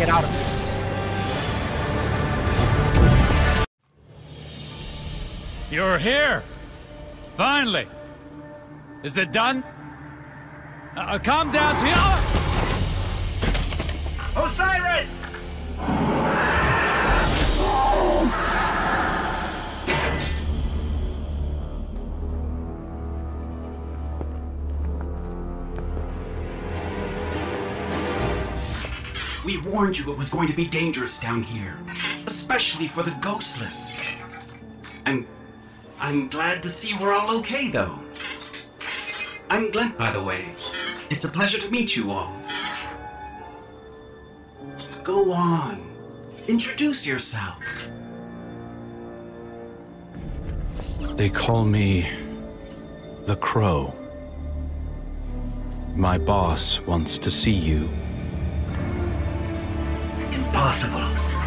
get out of here. You're here! Finally! Is it done? Uh, calm down to We warned you it was going to be dangerous down here, especially for the ghostless. I'm. I'm glad to see we're all okay, though. I'm Glint, by the way. It's a pleasure to meet you all. Go on. Introduce yourself. They call me the Crow. My boss wants to see you. Impossible.